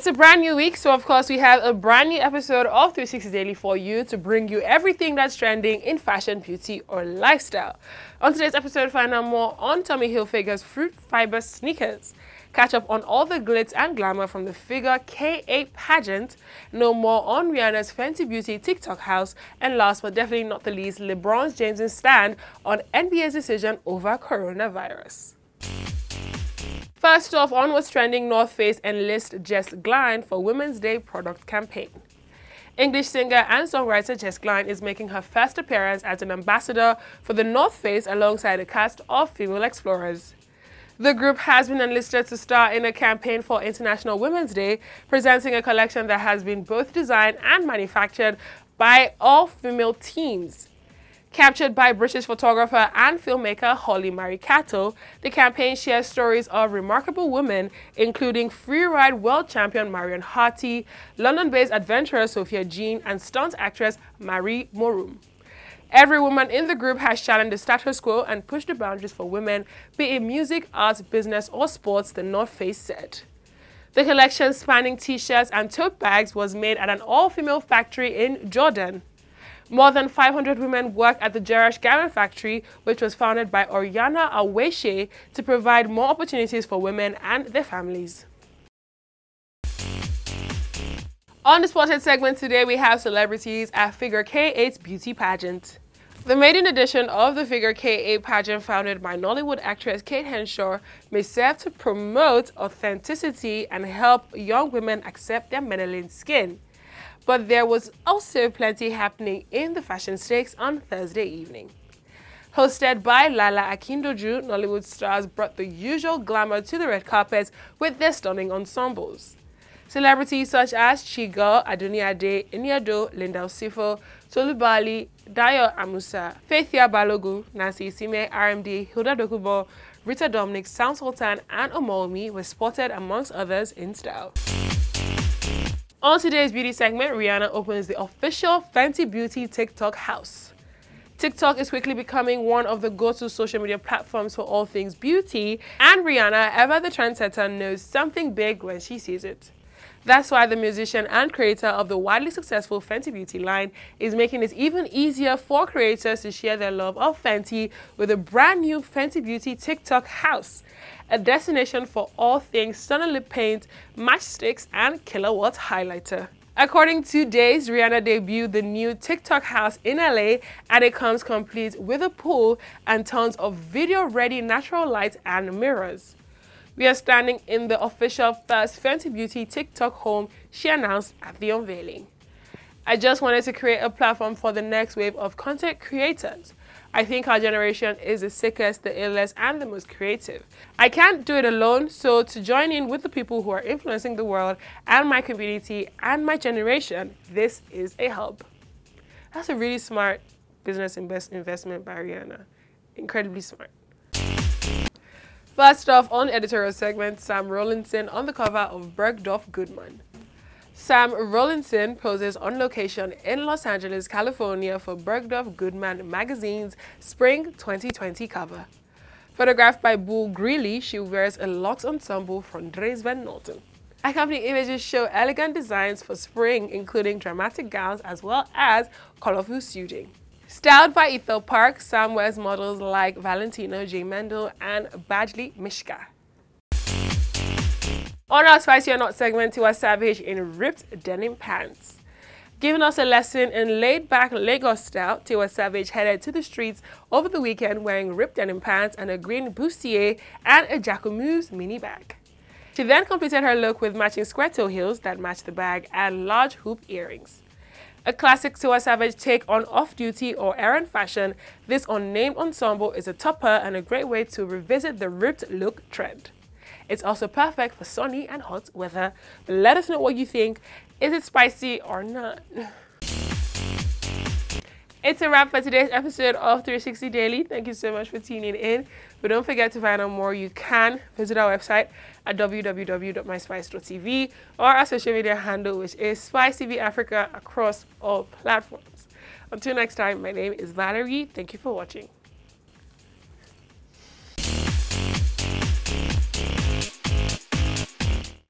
It's a brand new week, so of course we have a brand new episode of 360 Daily for you to bring you everything that's trending in fashion, beauty, or lifestyle. On today's episode, find out more on Tommy Hilfiger's fruit fiber sneakers. Catch up on all the glitz and glamour from the Figure K8 pageant. Know more on Rihanna's Fenty Beauty TikTok house. And last but definitely not the least, LeBron James' stand on NBA's decision over coronavirus. First off, on what's trending, North Face enlist Jess Glynne for Women's Day product campaign. English singer and songwriter Jess Glynne is making her first appearance as an ambassador for the North Face alongside a cast of female explorers. The group has been enlisted to star in a campaign for International Women's Day, presenting a collection that has been both designed and manufactured by all female teams. Captured by British photographer and filmmaker Holly Marie Cato, the campaign shares stories of remarkable women, including freeride world champion Marion Haerty, London-based adventurer Sophia Jean, and stunt actress Marie Morum. Every woman in the group has challenged the status quo and pushed the boundaries for women, be it music, arts, business, or sports, the North Face said. The collection spanning t-shirts and tote bags was made at an all-female factory in Jordan. More than 500 women work at the Jerash Garment Factory, which was founded by Oriana Aweshe to provide more opportunities for women and their families. On the Spotted segment today, we have celebrities at Figure K8's beauty pageant. The maiden edition of the Figure K8 pageant, founded by Nollywood actress Kate Henshaw, may serve to promote authenticity and help young women accept their melanin skin. But there was also plenty happening in the fashion stakes on Thursday evening. Hosted by Lala Akindoju, Nollywood stars brought the usual glamour to the red carpet with their stunning ensembles. Celebrities such as Chigo, Adunni Ade, Iniado, Linda Osifo, Tolubali, Dayo Amusa, Faithia Balogun, Nancy Sime, RMD, Hilda Dokubo, Rita Dominic, Sound Sultan, and Omomi were spotted amongst others in style. On today's beauty segment, Rihanna opens the official Fenty Beauty TikTok house. TikTok is quickly becoming one of the go-to social media platforms for all things beauty, and Rihanna, ever the trendsetter, knows something big when she sees it. That's why the musician and creator of the widely successful Fenty Beauty line is making it even easier for creators to share their love of Fenty with a brand new Fenty Beauty TikTok house, a destination for all things Stunna lip paint, Match Stix, and Killawatt highlighter. According to Days, Rihanna debuted the new TikTok house in LA and it comes complete with a pool and tons of video-ready natural lights and mirrors. We are standing in the official first Fenty Beauty TikTok home, she announced at the unveiling. I just wanted to create a platform for the next wave of content creators. I think our generation is the sickest, the illest, and the most creative. I can't do it alone, so to join in with the people who are influencing the world and my community and my generation, this is a hub. That's a really smart business invest investment by Rihanna. Incredibly smart. First off, on editorial segment, Sam Rollinson on the cover of Bergdorf Goodman. Sam Rollinson poses on location in Los Angeles, California for Bergdorf Goodman magazine's Spring 2020 cover. Photographed by Bull Greeley, she wears a locks ensemble from Dries Van Noten. Accompanying images show elegant designs for spring, including dramatic gowns as well as colorful suiting. Styled by Ethel Park, Sam wears models like Valentino J. Mendel and Badgley Mischka. On our Spicy or Not segment, Tiwa Savage in ripped denim pants. Giving us a lesson in laid-back Lagos style, Tiwa Savage headed to the streets over the weekend wearing ripped denim pants and a green bustier and a Jacquemus mini bag. She then completed her look with matching square toe heels that matched the bag and large hoop earrings. A classic Tiwa Savage take on off-duty or errand fashion, this unnamed ensemble is a topper and a great way to revisit the ripped look trend. It's also perfect for sunny and hot weather. Let us know what you think. Is it spicy or not? It's a wrap for today's episode of 360 Daily. Thank you so much for tuning in. But don't forget to find out more. You can visit our website at www.myspice.tv or our social media handle, which is Spice TV Africa across all platforms. Until next time, my name is Valerie. Thank you for watching.